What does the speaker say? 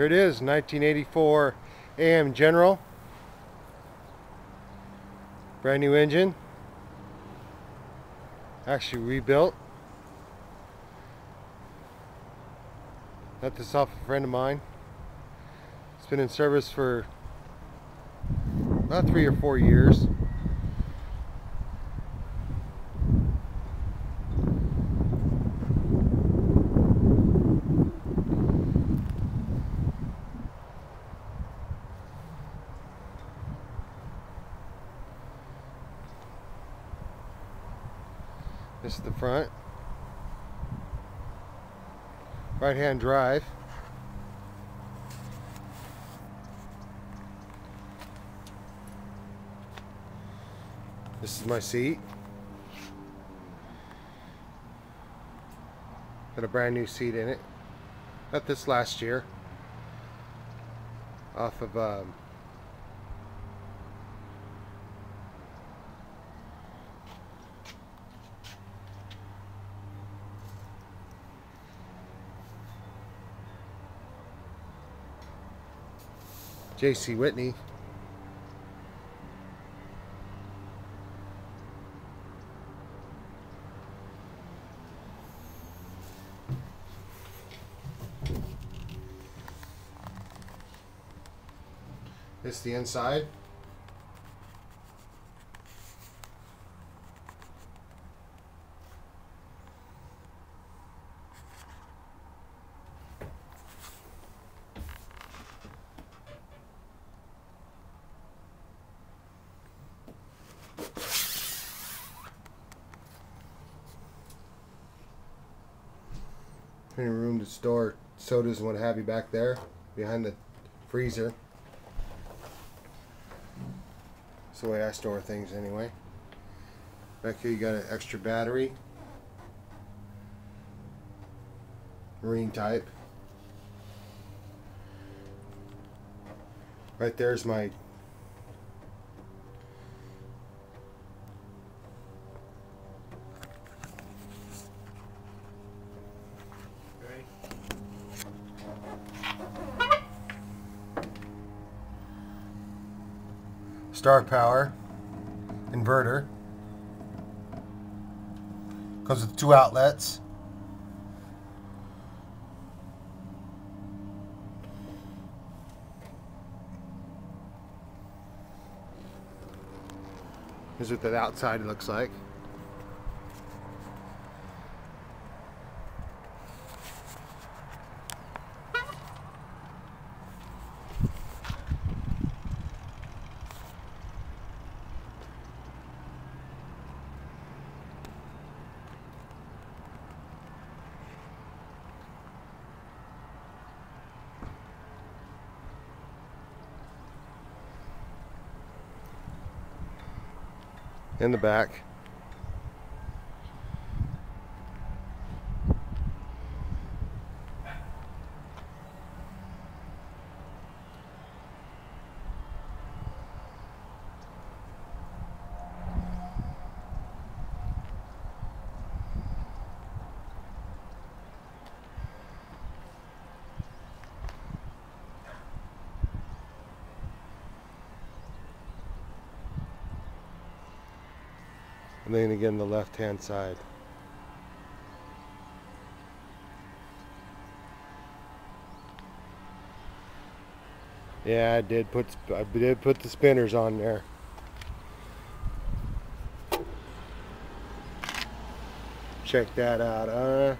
Here it is, 1984 AM General. Brand new engine. Actually rebuilt. Got this off a friend of mine. It's been in service for about three or four years. This is the front. Right hand drive. This is my seat. Got a brand new seat in it. Got this last year. Off of um, J.C. Whitney. Is the inside. Room to store sodas and what have you back there behind the freezer. That's the way I store things anyway. Back here you got an extra battery. Marine type. Right there's my Star Power inverter. Comes with two outlets. Here's what that outside looks like. In the back. And then again the left hand side. Yeah, I did put I did put the spinners on there. Check that out, huh?